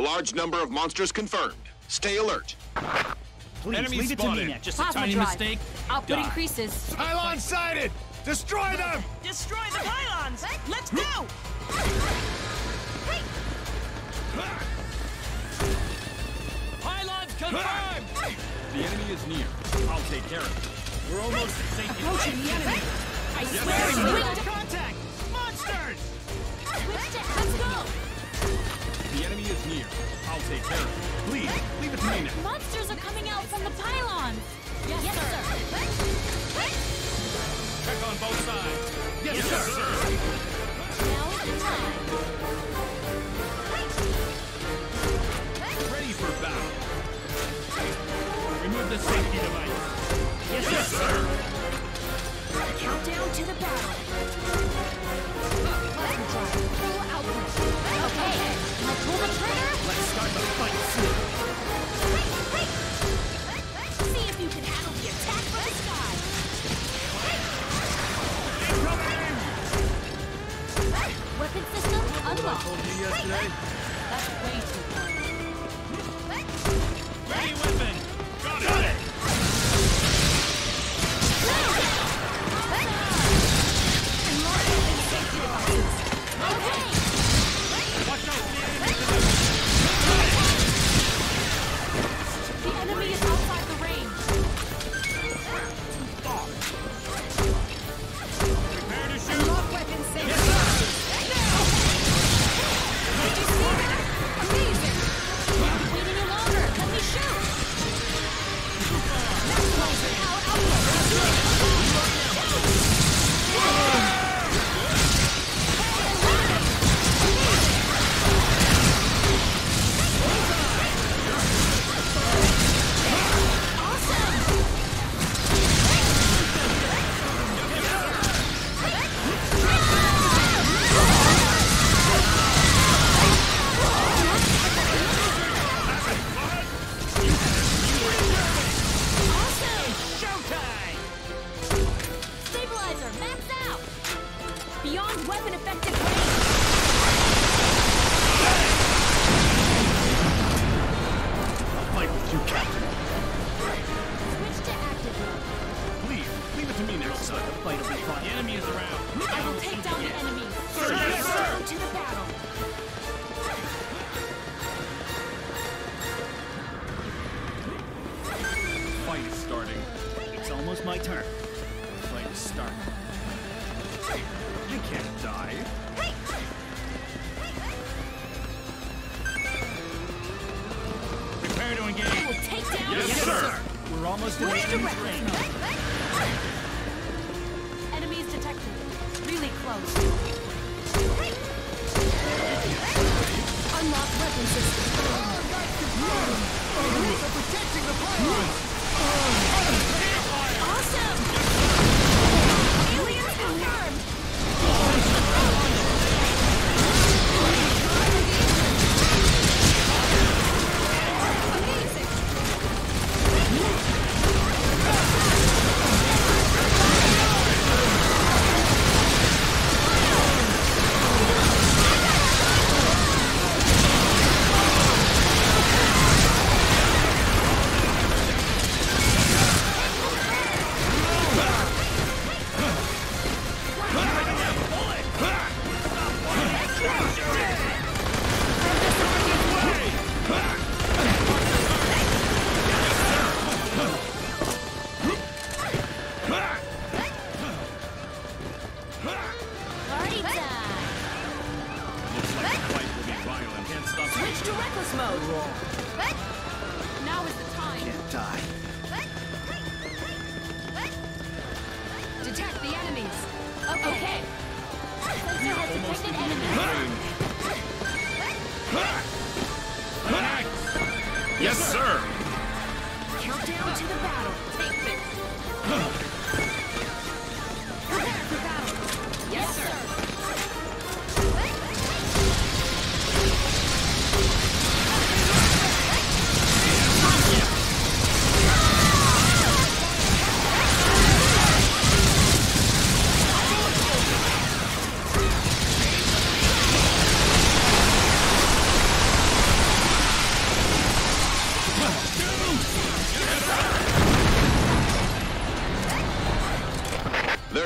A large number of monsters confirmed. Stay alert. Please, Enemy leave spotted. it to me Just Plasma a tiny drive. mistake. Output Die. increases. Pylon sighted! Destroy them! Destroy the pylons! Let's go! Hey. Pylons confirmed! The enemy is near. I'll take care of it. We're almost at safety. to the battle. Fight is starting. It's almost my turn. Fight is starting. I can't die. Prepare to engage. I will take down. Yes, yes sir. sir. We're almost in range. Enemies detected. Really close. weapon system. Protecting the pylons! Awesome! Countdown to the battle.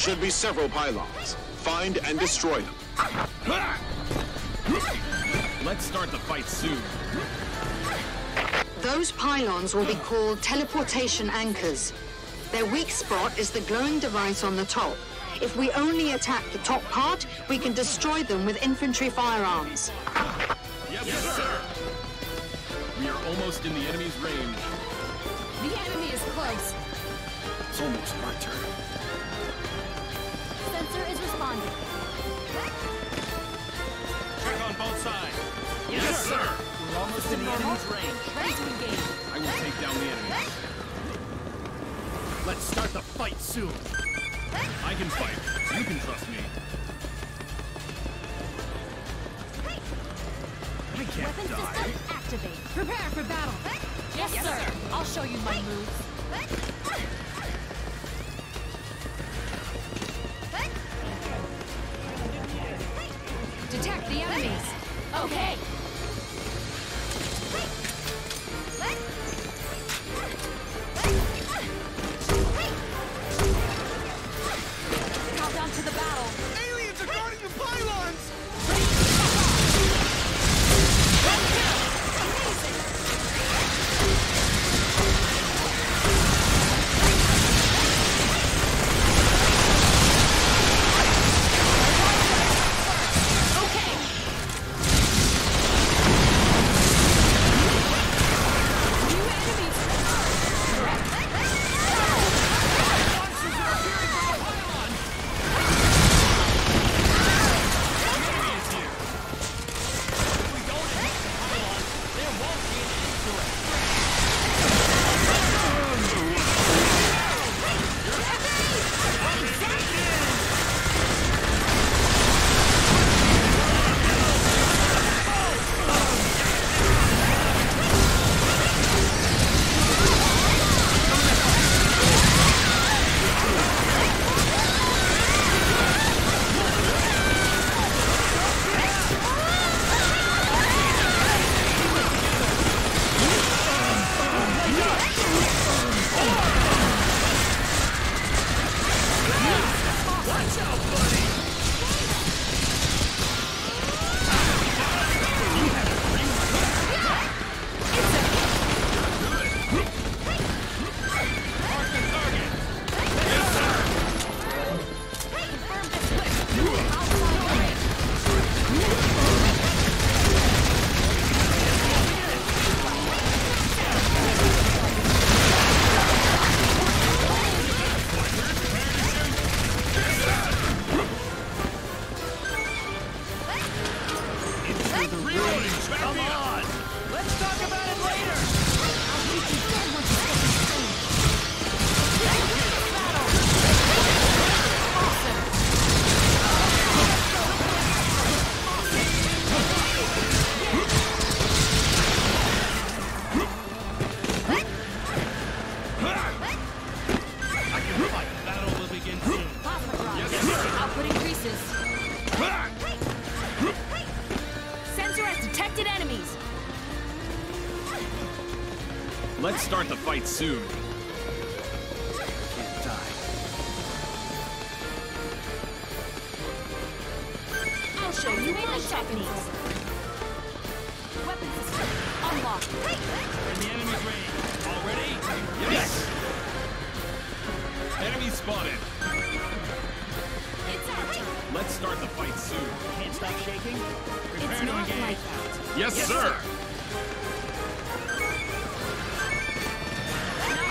There should be several pylons. Find and destroy them. Let's start the fight soon. Those pylons will be called teleportation anchors. Their weak spot is the glowing device on the top. If we only attack the top part, we can destroy them with infantry firearms. Yes, sir. We are almost in the enemy's range. The enemy is close. It's almost my turn. Sensor is responding. Check on both sides. Yes, sir. We're almost in the enemy's range. Ready to engage. I will take down the enemy. Let's start the fight soon. I can fight. You can trust me. I can't Weapon die. system activate. Prepare for battle. Yes, sir. I'll show you my moves. Okay. Let's start the fight soon. Can't die. I'll show you my techniques. Weapons system unlocked. We're in the enemy's range. All ready? Yes! Enemy spotted. It's our turn. Let's start the fight soon. Can't stop shaking? It's Prepare to not engage. like that. Yes, sir. Now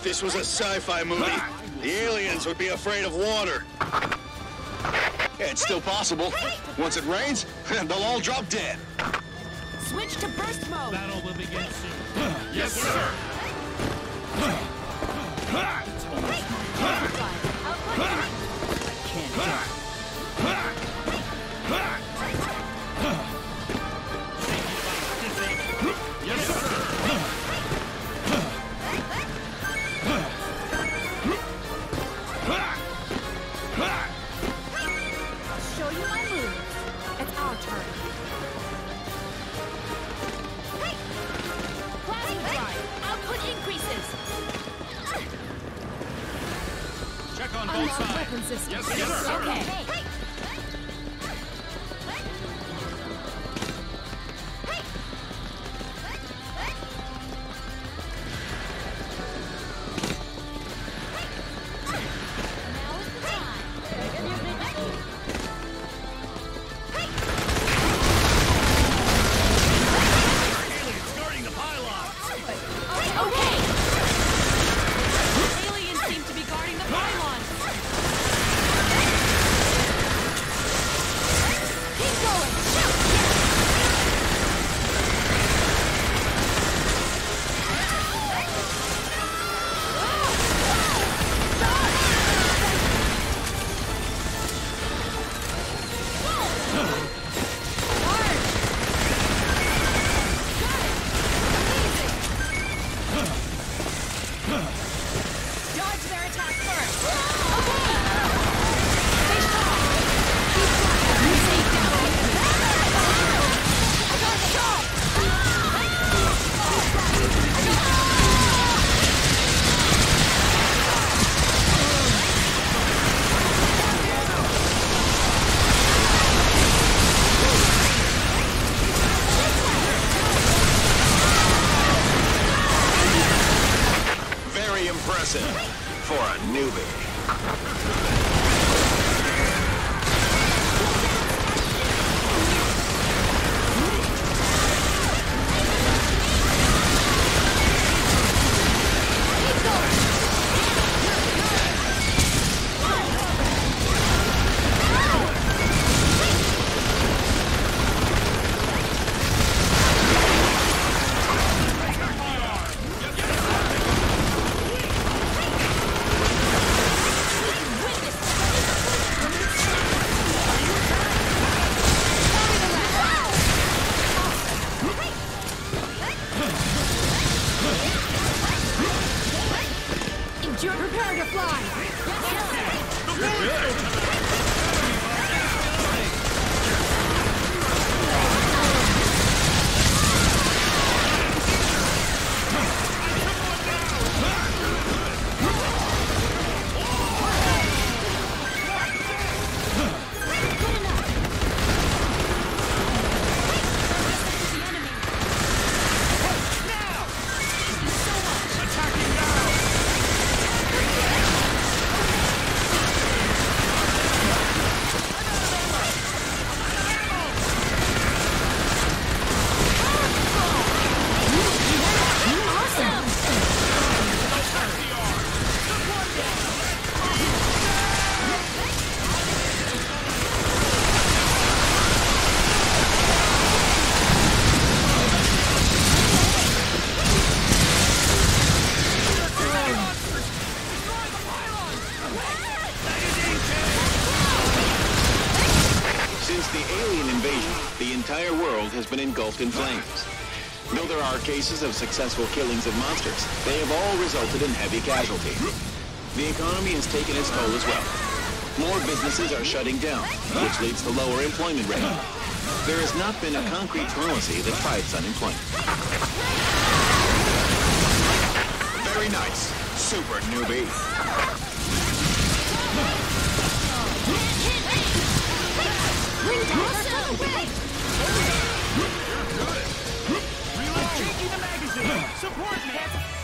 If this was a sci-fi movie, the aliens would be afraid of water. Yeah, it's still possible. Once it rains, they'll all drop dead. Switch to burst mode. Battle will begin soon. yes, sir. Unlock weapon system. Yes, yes, sir. Okay. Entire world has been engulfed in flames. Though there are cases of successful killings of monsters, they have all resulted in heavy casualties. The economy has taken its toll as well. More businesses are shutting down, which leads to lower employment rate. There has not been a concrete policy that fights unemployment. Very nice, super newbie. Support me.